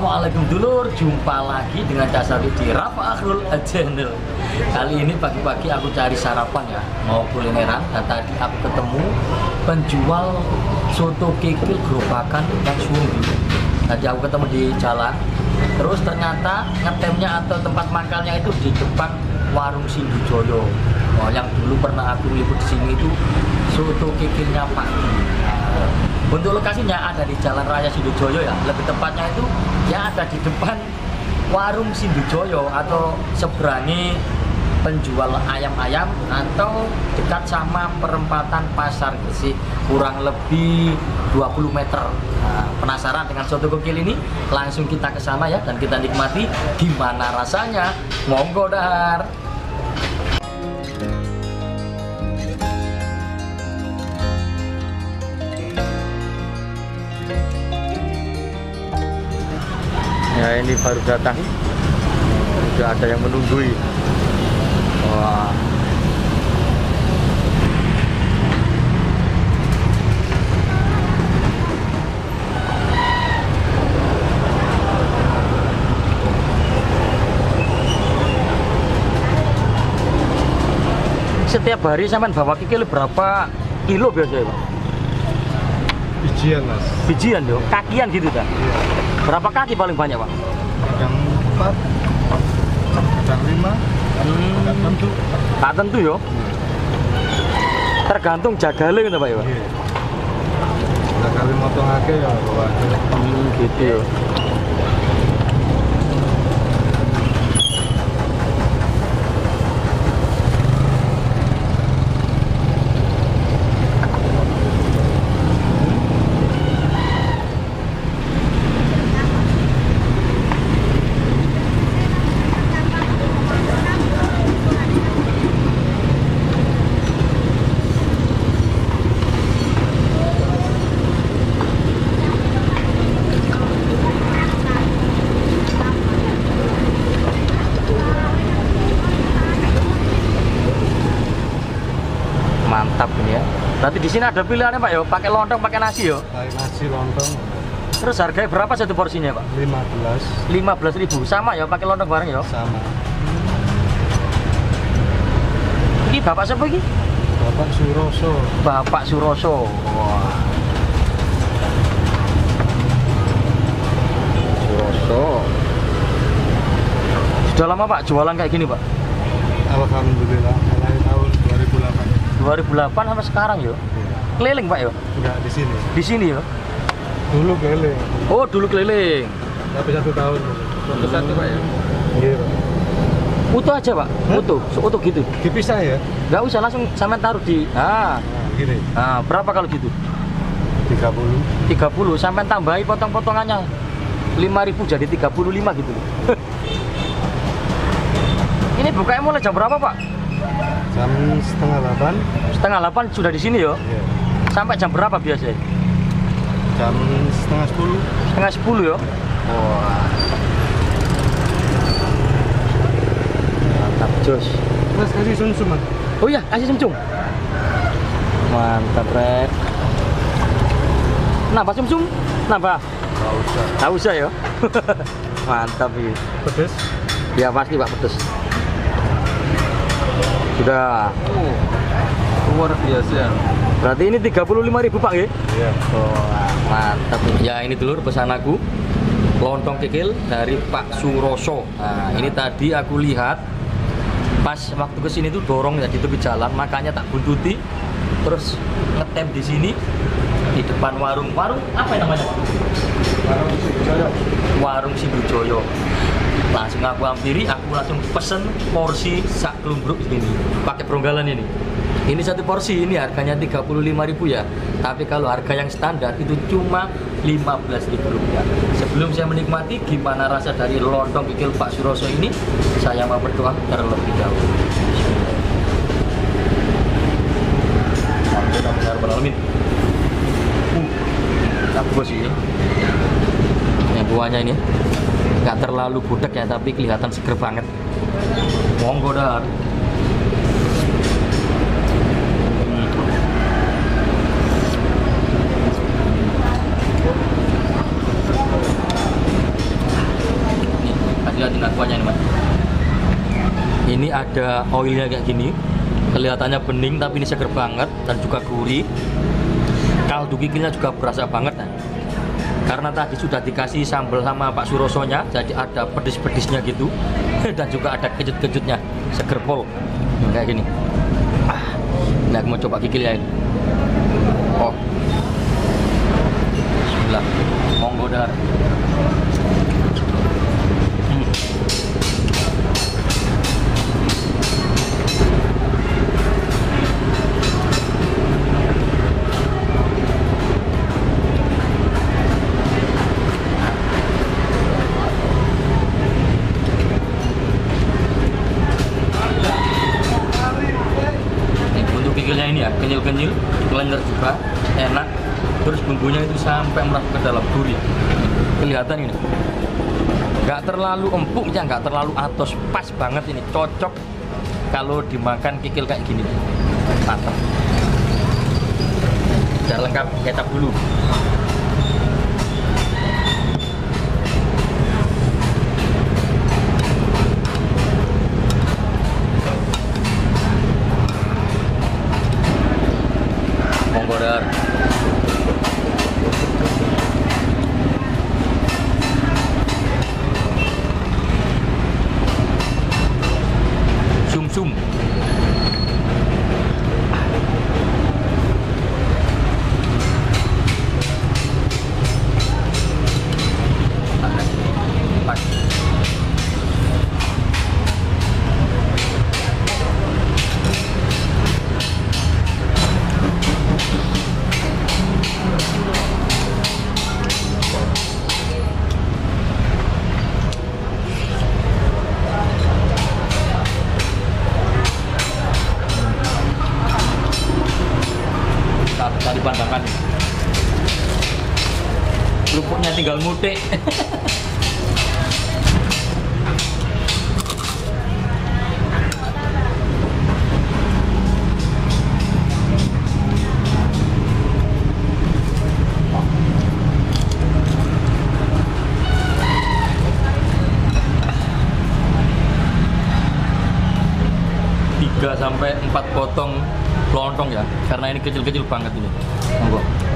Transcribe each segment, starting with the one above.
Assalamualaikum dulur, jumpa lagi dengan Cak Sabi di Rafa Akhrul Channel. Kali ini pagi-pagi aku cari sarapan ya, mau kulineran. Dan tadi aku ketemu penjual soto kikil gerobakan yang sumbi Tadi aku ketemu di jalan Terus ternyata ngetemnya atau tempat makannya itu di depan warung Sindujoyo Oh, yang dulu pernah aku liput di sini itu soto kikilnya Pak untuk lokasinya ada di Jalan Raya Sindujoyo ya. Lebih tepatnya itu ya ada di depan warung Sindujoyo atau seberangi penjual ayam-ayam atau dekat sama perempatan Pasar Gresik kurang lebih 20 meter. Nah, penasaran dengan soto gokil ini? Langsung kita ke sana ya dan kita nikmati gimana rasanya. Monggo dar. Ya ini baru datang. Sudah ada yang menunggui. Wah. Setiap hari sampean bawa kikil berapa kilo biasanya, Pak? Bijian mas Bijian yo, kakian gitu dah. Iya Berapa kaki paling banyak, Pak? Kadang empat Kadang lima Kadang tentu Tak tentu yo. Tergantung jagale gitu, Pak ya. Pak? Iya kali motong ake ya bawa Hmm, gitu yo. Mantap ini ya. Berarti di sini ada pilihannya, Pak yo, pakai lontong, pakai nasi yo. Kayak nasi lontong Terus harganya berapa satu porsinya, Pak? 15 15.000 sama ya pakai lontong bareng ya. Sama Ini Bapak siapa ini? Bapak Suroso Bapak Suroso. Wah. Suroso. Sudah lama Pak jualan kayak gini Pak? Alhamdulillah mulai tahun 2008 2008 sampai sekarang yo. Keliling Pak yo. Enggak di sini Di sini yo. Dulu keliling Oh dulu keliling. Tapi satu tahun Satu satu pak ya Iya pak Utuh aja Pak. Hah? Utuh, utuh gitu. Dipisah ya Nggak usah langsung sampai taruh di. Ah, Nah gini nah berapa kalau gitu? 30 30 sampai tambahi potong-potongannya 5000 jadi 35 gitu. Ini bukanya mulai jam berapa Pak? Jam setengah 8 Setengah 8 sudah di sini yo. Iya Sampai jam berapa biasanya? Jam setengah 10 Setengah 10 yo. Wah. Mantap jos. Mas kasih sumsum mas Oh iya, kasih sumsum. Mantap rek. Nambah sumsum? Nambah? Gak usah Nggak usah ya. Mantap ini. Pedes Ya pasti Pak pedes. Sudah. Luar biasa Berarti ini 35.000 Pak ya? Iya Oh, mantap. Ya ini dulur pesan aku lontong kikil dari Pak Suroso. Nah, ini tadi aku lihat pas waktu ke sini tuh dorong ya di tepi jalan, makanya tak buntuti. Terus ngetem di sini di depan warung warung apa yang namanya? Warung Sindujoyo. Langsung aku hampiri, aku langsung pesen porsi sak kelumbruk ini pakai peronggalan ini. Ini satu porsi ini harganya 35.000 ya. Tapi kalau harga yang standar itu cuma 15.000 rupiah. Sebelum saya menikmati gimana rasa dari lontong kikil Pak Suroso ini, saya mau berdoa terlebih dahulu. Alhamdulillah, Rabbal Alamin. Uh, bos ini. Buahnya ini nggak terlalu gudeg ya tapi kelihatan seger banget. Monggo dah lihatin ini mas. Ini ada oilnya kayak gini. Kelihatannya bening tapi ini seger banget dan juga gurih. Kaldu giginya juga berasa banget nah karena tadi sudah dikasih sambal sama Pak Surosonya jadi ada pedis-pedisnya gitu. Dan juga ada kejut-kejutnya seger pol. Kayak gini. Ah, ini aku mau coba kikilnya ini. Oh. Bismillah. Monggo dar kenyil-kenyil, kelenjar juga, enak. Terus bumbunya itu sampai merasuk ke dalam duri. Kelihatan ini. Nggak terlalu empuk ya, nggak terlalu atos. Pas banget ini, cocok kalau dimakan kikil kayak gini. Mantap. Udah lengkap, kecap dulu. Tiga sampai empat potong lontong ya karena ini kecil-kecil banget ini. Monggo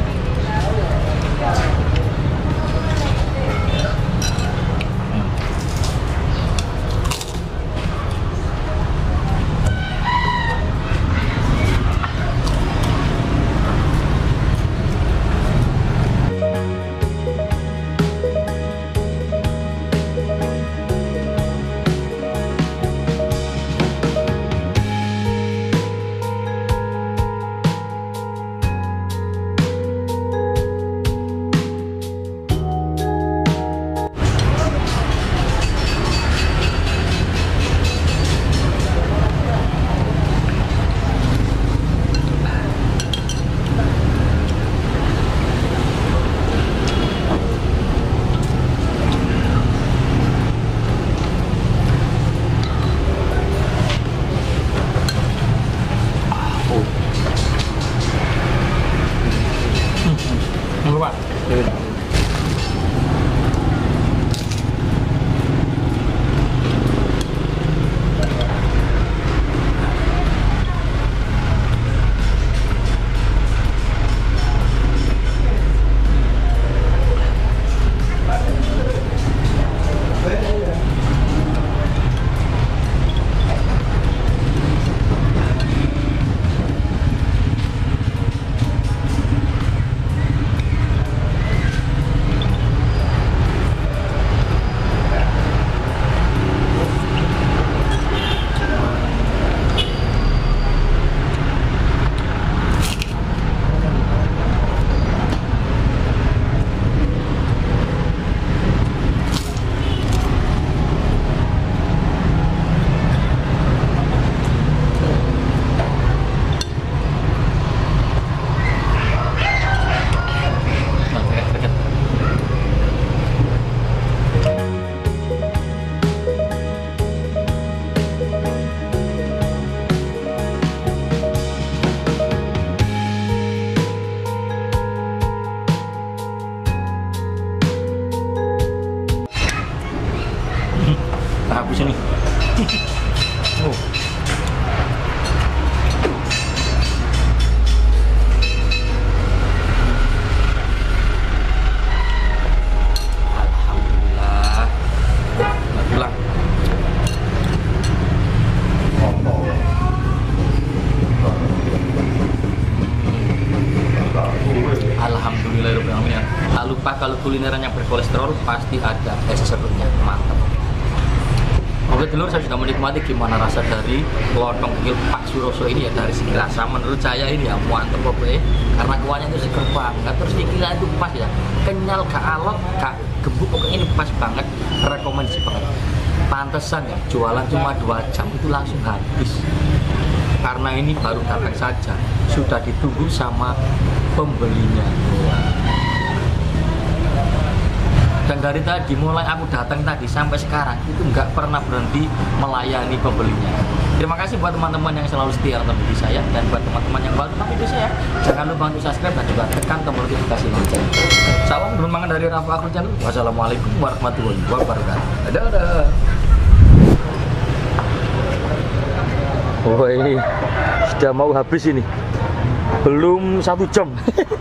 kulineran yang berkolesterol pasti ada es serutnya mantap. Oke dulur saya sudah menikmati gimana rasa dari lontong kikil Pak Suroso ini ya dari segi rasa menurut saya ini ya mantep pokoknya karena kuahnya itu seger banget terus kikilnya itu pas ya. Kenyal gak alot gak gembuk pokoknya ini pas banget. Rekomendasi banget. Pantesan ya jualan cuma dua jam itu langsung habis. Karena ini baru datang saja sudah ditunggu sama pembelinya dan dari tadi mulai aku datang tadi sampai sekarang itu nggak pernah berhenti melayani pembelinya. Terima kasih buat teman-teman yang selalu setia nonton video saya dan buat teman-teman yang baru nonton video saya jangan lupa untuk subscribe dan juga tekan tombol notifikasi lonceng. Salam teman mangan dari Rafa Akul Channel. Wassalamualaikum warahmatullahi wabarakatuh. Dadah. Oh ini sudah mau habis ini. Belum satu jam.